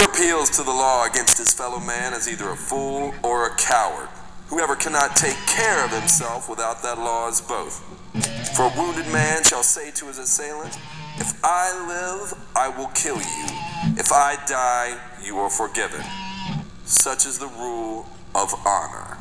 Whoever appeals to the law against his fellow man is either a fool or a coward. Whoever cannot take care of himself without that law is both. For a wounded man shall say to his assailant, If I live, I will kill you. If I die, you are forgiven. Such is the rule of honor.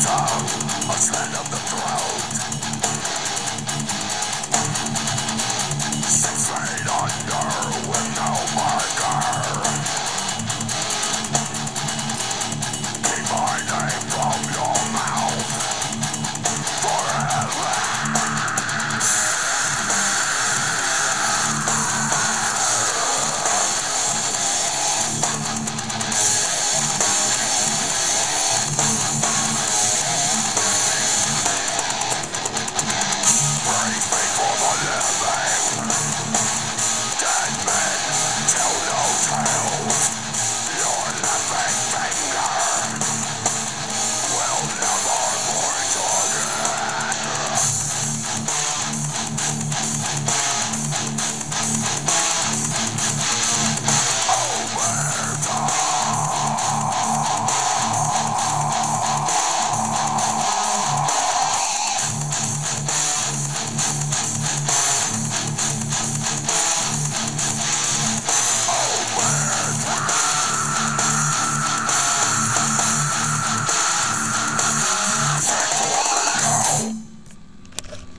Tongue, a slit of the throat